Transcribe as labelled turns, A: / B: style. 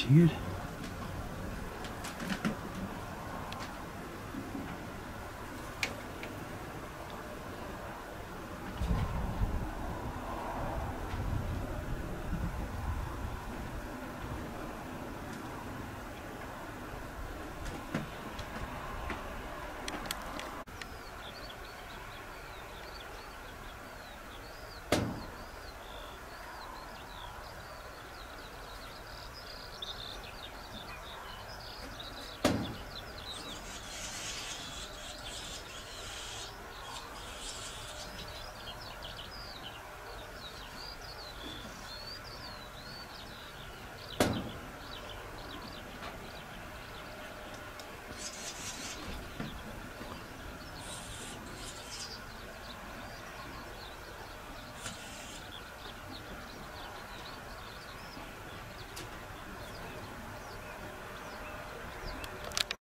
A: Cheered.